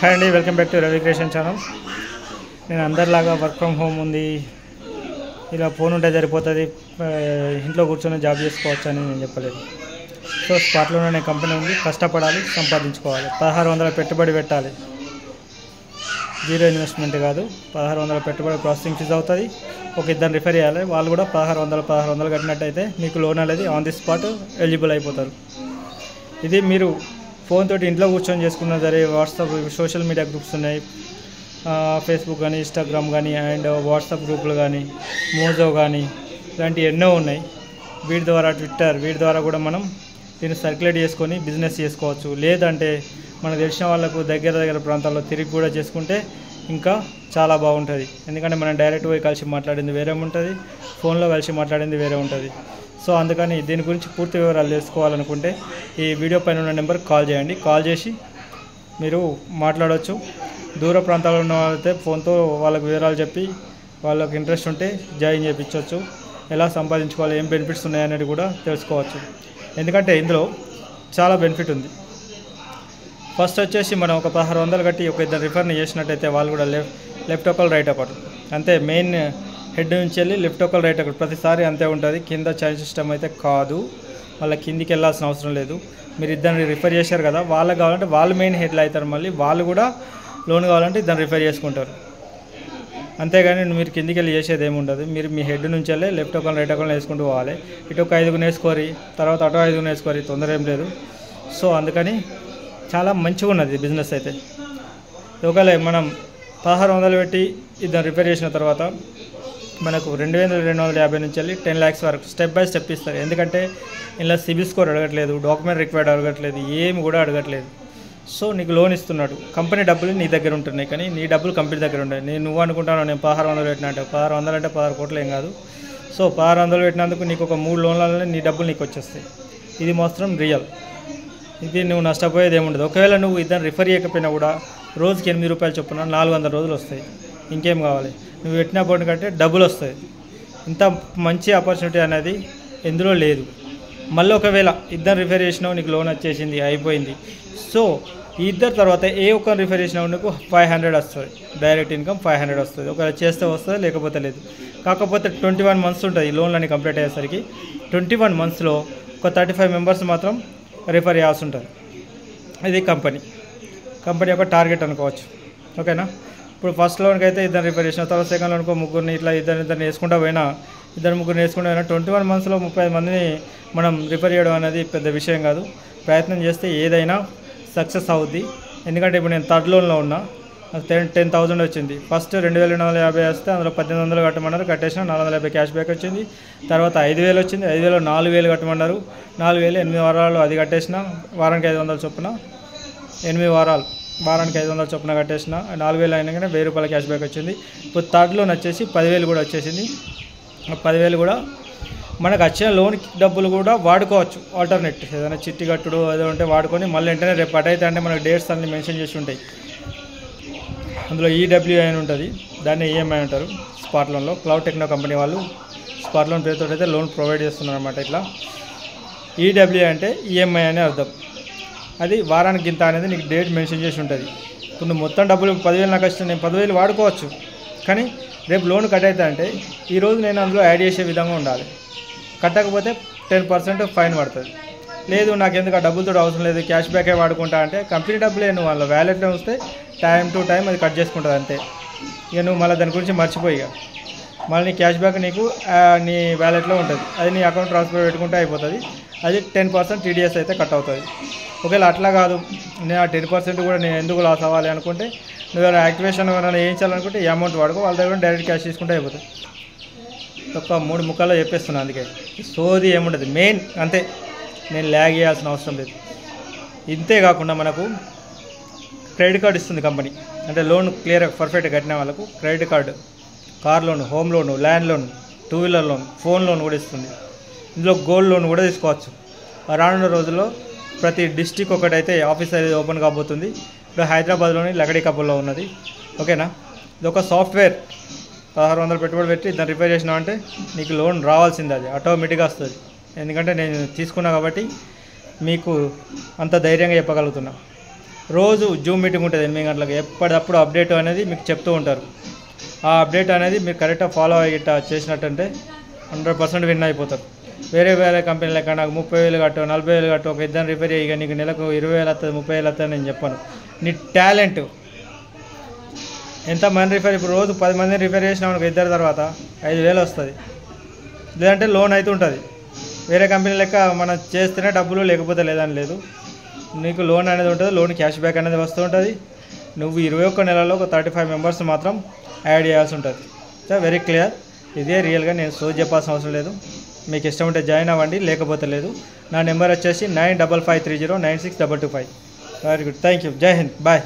Hi అండి welcome back to Ravi creation channel నేను అందరిలాగా వర్క్ ఫ్రమ్ హోమ్ ఉంది. ఇలా ఫోన్ ఉంటే సరిపోతుంది. ఇంట్లో కూర్చొని జాబ్ చేసుకోవచ్చు అని నేను చెప్పలేదు. సో స్పాట్లోనే కంపెనీ ఉంది. కష్టపడాలి సంపాదించుకోవాలి. పదహారు వందల పెట్టుబడి పెట్టాలి. జీరో ఇన్వెస్ట్మెంట్ కాదు. పదహారు వందల పెట్టుబడి ప్రాసెసింగ్ ఫీజు అవుతుంది. ఒక ఇద్దరు రిఫర్ చేయాలి. వాళ్ళు కూడా పదహారు వందలు పదహారు వందలు కట్టినట్టయితే మీకు లోన్ అనేది ఆన్ ది స్పాట్ ఎలిజిబుల్ అయిపోతారు. ఇది మీరు ఫోన్ తోటి ఇంట్లో కూర్చొని చేసుకున్న సరే వాట్సాప్ సోషల్ మీడియా గ్రూప్స్ ఉన్నాయి. ఫేస్బుక్ కానీ ఇన్స్టాగ్రామ్ కానీ అండ్ వాట్సాప్ గ్రూపులు కానీ మోజో కానీ ఇలాంటివి ఎన్నో ఉన్నాయి. వీటి ద్వారా ట్విట్టర్ వీటి ద్వారా కూడా మనం దీన్ని సర్క్యులేట్ చేసుకొని బిజినెస్ చేసుకోవచ్చు. లేదంటే మనకు తెలిసిన వాళ్ళకు దగ్గర దగ్గర ప్రాంతాల్లో తిరిగి కూడా చేసుకుంటే ఇంకా చాలా బాగుంటుంది. ఎందుకంటే మనం డైరెక్ట్ పోయి కలిసి మాట్లాడింది వేరే ఉంటుంది. ఫోన్లో కలిసి మాట్లాడింది వేరే ఉంటుంది. సో అందుకని దీని గురించి పూర్తి వివరాలు తెలుసుకోవాలనుకుంటే ఈ వీడియో పైన ఉన్న నెంబర్కి కాల్ చేయండి. కాల్ చేసి మీరు మాట్లాడవచ్చు దూర ప్రాంతాల్లో ఉన్న వాళ్ళైతే ఫోన్తో వాళ్ళకి వివరాలు చెప్పి వాళ్ళకి ఇంట్రెస్ట్ ఉంటే జాయిన్ చేయించవచ్చు ఎలా సంపాదించుకోవాలి ఏం బెనిఫిట్స్ ఉన్నాయనేది కూడా తెలుసుకోవచ్చు. ఎందుకంటే ఇందులో చాలా బెనిఫిట్ ఉంది. ఫస్ట్ వచ్చేసి మనం ఒక పదహారు వందలు కట్టి ఒక ఇద్దరు రిఫర్ని చేసినట్టయితే వాళ్ళు కూడా లెఫ్ట్ లెఫ్ట్ ఒకరు రైట్ ఒకరు అంతే మెయిన్ హెడ్ నుంచి వెళ్ళి లెఫ్ట్ ఒకరు రైట్ ఒకరు ప్రతిసారి అంతే ఉంటుంది. కింద చైన్ సిస్టమ్ అయితే కాదు. వాళ్ళ కిందికి వెళ్ళాల్సిన అవసరం లేదు. మీరు ఇద్దరిని రిఫర్ చేశారు కదా వాళ్ళకి కావాలంటే వాళ్ళు మెయిన్ హెడ్లు అవుతారు మళ్ళీ. వాళ్ళు కూడా లోన్ కావాలంటే ఇద్దరు రిఫర్ చేసుకుంటారు. అంతేగాని మీరు కిందికి వెళ్ళి చేసేది ఏమి ఉండదు. మీరు మీ హెడ్ నుంచి వెళ్ళి లెఫ్ట్ ఒక రైట్ ఒకరు వేసుకుంటూ పోవాలి. ఇటు ఒక ఐదుగురు వేసుకోరి తర్వాత అటు ఐదుగురు వేసుకోరి తొందర ఏం లేదు. సో అందుకని చాలా మంచిగా ఉన్నది బిజినెస్ అయితే. ఒకవేళ మనం పదహారు వందలు పెట్టి ఇద్దరు రిపేర్ చేసిన తర్వాత మనకు రెండు వేల రెండు వందల యాభై నుంచి వెళ్ళి టెన్ ల్యాక్స్ వరకు స్టెప్ బై స్టెప్ ఇస్తారు. ఎందుకంటే ఇలా సిబిల్ స్కోర్ అడగట్లేదు డాక్యుమెంట్ రిక్వైర్డ్ అడగట్లేదు ఏమి కూడా అడగట్లేదు. సో నీకు లోన్ ఇస్తున్నాడు. కంపెనీ డబ్బులు నీ దగ్గర ఉంటున్నాయి కానీ నీ డబ్బులు కంపెనీ దగ్గర ఉంటాయి నేను నువ్వు అనుకుంటాను నేను పదహారు వందలు పెట్టినా అంటే పదహారు వందలు అంటే పదహారు కోట్లు ఏం కాదు. సో పదహారు వందలు పెట్టినందుకు నీకు ఒక మూడు లోన్లలో నీ డబ్బులు నీకు వచ్చేస్తాయి. ఇది మాత్రం రియల్. ఇది నువ్వు నష్టపోయేది ఏముండదు. ఒకవేళ నువ్వు ఇద్దరు రిఫర్ చేయకపోయినా కూడా రోజుకి ఎనిమిది రూపాయలు చొప్పున నాలుగు వందల రోజులు వస్తాయి. ఇంకేం కావాలి? నువ్వు పెట్టిన బోర్డు కంటే డబ్బులు వస్తాయి ఇంత మంచి ఆపర్చునిటీ అనేది ఎందులో లేదు. మళ్ళీ ఒకవేళ ఇద్దరు రిఫర్ చేసినావు నీకు లోన్ వచ్చేసింది అయిపోయింది. సో ఈ ఇద్దరు తర్వాత ఏ ఒక్కరు రిఫర్ చేసినావు నీకు ఫైవ్ హండ్రెడ్ వస్తుంది. డైరెక్ట్ ఇన్కమ్ ఫైవ్ హండ్రెడ్ వస్తుంది. ఒకవేళ చేస్తే వస్తుంది లేకపోతే లేదు. కాకపోతే ట్వంటీ వన్ మంత్స్ ఉంటుంది లోన్లని కంప్లీట్ అయ్యేసరికి. ట్వంటీ వన్ మంత్స్లో ఒక థర్టీ ఫైవ్ మెంబర్స్ మాత్రం రిఫర్ చేయాల్సి ఉంటుంది. ఇది కంపెనీ కంపెనీ యొక్క టార్గెట్ అనుకోవచ్చు. ఓకేనా ఇప్పుడు ఫస్ట్ లోన్కి అయితే ఇద్దరు రిపేర్ చేసిన తర్వాత సెకండ్ లోన్కో ముగ్గురిని ఇట్లా ఇద్దరు ఇద్దరిని వేసుకుంటా పోయినా ఇద్దరు ముగ్గురిని వేసుకుంటా పోయినా ట్వంటీ వన్ మంత్స్లో ముప్పై మందిని మనం రిపేర్ చేయడం అనేది పెద్ద విషయం కాదు. ప్రయత్నం చేస్తే ఏదైనా సక్సెస్ అవుద్ది. ఎందుకంటే ఇప్పుడు నేను థర్డ్ లోన్లో ఉన్నా నాకు టెన్ టెన్ థౌసండ్ వచ్చింది. ఫస్ట్ రెండు వేల రెండు వందల యాభై వస్తే అందులో పద్దెనిమిది వందలు కట్టమన్నారు కట్టేసిన నాలుగు వందల యాభై క్యాష్ బ్యాక్ వచ్చింది. తర్వాత ఐదు వేలు వచ్చింది ఐదు వేలు నాలుగు వేలు కట్టమన్నారు. నాలుగు వేలు ఎనిమిది వారాలు అది కట్టేసిన వారానికి ఐదు వందలు చొప్పున ఎనిమిది వారాలు. వారానికి ఐదు వందల చొప్పున కట్టేసిన. నాలుగు వేలు అయినా కానీ వెయ్యి రూపాయల క్యాష్ బ్యాక్ వచ్చింది. ఇప్పుడు థర్డ్ లోన్ వచ్చేసి పదివేలు కూడా వచ్చేసింది. ఆ పదివేలు కూడా మనకు వచ్చిన లోన్ డబ్బులు కూడా వాడుకోవచ్చు. ఆల్టర్నేట్ ఏదైనా చిట్టి కట్టుడు ఏదో ఉంటే వాడుకొని మళ్ళీ వెంటనే రేపు అటైతే అంటే మనకు డేట్స్ అన్ని మెన్షన్ చేసి ఉంటాయి. అందులో ఈడబ్ల్యూఐ అని ఉంటుంది. దాన్ని ఈఎంఐ అంటారు. స్పాట్ లోన్లో క్లౌడ్ టెక్నో కంపెనీ వాళ్ళు స్పాట్ లోన్ పేరుతో అయితే లోన్ ప్రొవైడ్ చేస్తున్నారు అనమాట ఇట్లా ఈడబ్ల్యూఐ అంటే ఈఎంఐ అని అర్థం. అది వారానికి ఇంత అనేది నీకు డేట్ మెన్షన్ చేసి ఉంటుంది. ఇప్పుడు నువ్వు మొత్తం డబ్బులు పదివేలు నాకు వచ్చిన నేను పదివేలు వాడుకోవచ్చు. కానీ రేపు లోన్ కట్ అవుతా అంటే ఈరోజు నేను అందులో యాడ్ చేసే విధంగా ఉండాలి. కట్టకపోతే టెన్ పర్సెంట్ ఫైన్ పడుతుంది. లేదు నాకు ఎందుకు ఆ డబ్బులతో అవసరం లేదు క్యాష్ బ్యాకే వాడుకుంటా అంటే కంపెనీ డబ్బులే నువ్వు వాళ్ళ వ్యాలెట్లో వస్తే టైం టు టైం అది కట్ చేసుకుంటుంది అంతే. ఇక నువ్వు మళ్ళీ దాని గురించి మర్చిపోయి మళ్ళీ నీ క్యాష్ బ్యాక్ నీకు నీ వ్యాలెట్లో ఉంటుంది. అది నీ అకౌంట్ ట్రాన్స్ఫర్ పెట్టుకుంటే అయిపోతుంది. అది టెన్ పర్సెంట్ టీడీఎస్ అయితే కట్ అవుతుంది. ఒకవేళ అట్లా కాదు నేను ఆ టెన్ పర్సెంట్ కూడా నేను ఎందుకు లాస్ అవ్వాలి అనుకుంటే నువ్వు ఏమైనా యాక్టివేషన్ ఏమైనా చేయించాలనుకుంటే ఈ అమౌంట్ వాడుకో వాళ్ళ దగ్గర డైరెక్ట్ క్యాష్ తీసుకుంటే అయిపోతుంది. ఒక మూడు ముక్కల్లో చెప్పేస్తున్నాను అందుకే. సోది ఏముండదు. మెయిన్ అంతే. నేను ల్యాగ్ చేయాల్సిన అవసరం లేదు. ఇంతే కాకుండా మనకు క్రెడిట్ కార్డు ఇస్తుంది కంపెనీ అంటే లోన్ క్లియర్ పర్ఫెక్ట్ కట్టిన వాళ్ళకు credit card car loan home loan land loan two wheeler loan phone loan కూడా ఇస్తుంది. ఇందులో గోల్డ్ లోన్ కూడా తీసుకోవచ్చు. రానున్న రోజుల్లో ప్రతి డిస్టిక్ ఒకటైతే ఆఫీస్ అనేది ఓపెన్ కాబోతుంది. ఇప్పుడు హైదరాబాద్లోని లగడి కబుల్లో ఉన్నది. ఓకేనా? ఇది ఒక సాఫ్ట్వేర్. పదహారు వందలు పెట్టుబడి పెట్టి దాన్ని రిపేర్ చేసినామంటే నీకు లోన్ రావాల్సింది అది. ఆటోమేటిక్గా వస్తుంది. ఎందుకంటే నేను తీసుకున్నా కాబట్టి మీకు అంత ధైర్యంగా చెప్పగలుగుతున్నా. రోజు జూమ్ మీటింగ్ ఉంటుంది ఎనిమిది గంటలకు. ఎప్పటికప్పుడు అప్డేట్ అనేది మీకు చెప్తూ ఉంటారు. ఆ అప్డేట్ అనేది మీరు కరెక్ట్గా ఫాలో అయ్యి చేసినట్టంటే హండ్రెడ్ పర్సెంట్ విన్ అయిపోతారు. వేరే వేరే కంపెనీ లెక్క నాకు ముప్పై వేలు కట్టు నలభై వేలు కట్టు ఒక ఇద్దరు రిపేర్ ఇక నీకు నెలకు ఇరవై వేలు వస్తుంది ముప్పై వేలు వస్తుంది నేను చెప్పాను. నీ టాలెంట్ ఎంత మంది రిపేర్ ఇప్పుడు రోజు పది మందిని రిపేర్ చేసినాం అనుకో ఇద్దరు తర్వాత ఐదు వేలు వస్తుంది. లేదంటే లోన్ అయితే ఉంటుంది. వేరే కంపెనీ లెక్క మనం చేస్తేనే డబ్బులు లేకపోతే లేదని లేదు. నీకు లోన్ అనేది ఉంటుంది లోన్ క్యాష్ బ్యాక్ అనేది వస్తూ ఉంటుంది. నువ్వు ఇరవై ఒక్క నెలలో ఒక థర్టీ ఫైవ్ మెంబర్స్ మాత్రం యాడ్ చేయాల్సి ఉంటుంది. సో వెరీ క్లియర్ ఇదే రియల్గా నేను సో చెప్పాల్సిన అవసరం లేదు. మీకు ఇష్టం ఉంటే జాయిన్ అవ్వండి లేకపోతే లేదు. నా నెంబర్ వచ్చేసి nine double five three zero nine six double two five very good thank you జై హింద్ బాయ్